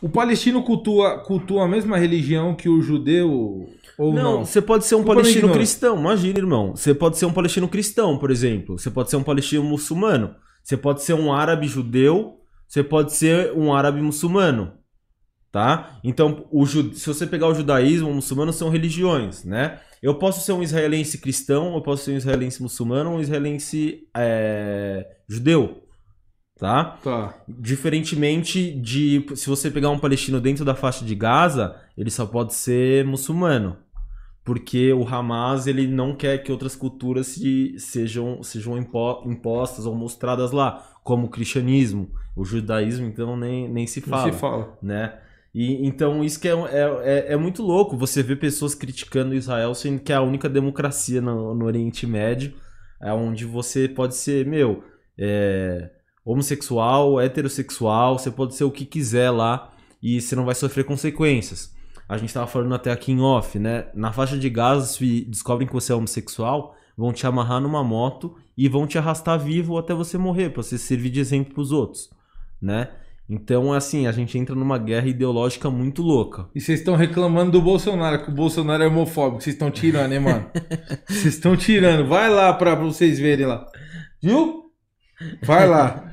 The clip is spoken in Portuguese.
O palestino cultua, cultua a mesma religião que o judeu ou não? Não, você pode ser um Desculpa palestino cristão, imagina, irmão. Você pode ser um palestino cristão, por exemplo. Você pode ser um palestino muçulmano. Você pode ser um árabe judeu. Você pode ser um árabe muçulmano. Tá? Então, o se você pegar o judaísmo, o muçulmano são religiões, né? Eu posso ser um israelense cristão, eu posso ser um israelense muçulmano, um israelense é, judeu. Tá? Tá. Diferentemente de se você pegar um palestino dentro da faixa de Gaza, ele só pode ser muçulmano. Porque o Hamas ele não quer que outras culturas se, sejam, sejam impo- impostas ou mostradas lá, como o cristianismo. O judaísmo, então, nem, nem se Não fala. se fala. Né? E, então, isso que é, é, é, é muito louco. Você vê pessoas criticando Israel, sendo que é a única democracia no, no Oriente Médio, é onde você pode ser, meu, é, homossexual, heterossexual, você pode ser o que quiser lá e você não vai sofrer consequências. A gente tava falando até aqui em off, né? Na faixa de Gaza, se descobrem que você é homossexual, vão te amarrar numa moto e vão te arrastar vivo até você morrer, pra você servir de exemplo pros outros, né? Então, assim, a gente entra numa guerra ideológica muito louca. E vocês estão reclamando do Bolsonaro, que o Bolsonaro é homofóbico. Vocês estão tirando, hein, mano? Vocês estão tirando. Vai lá pra vocês verem lá. Viu? Vai lá.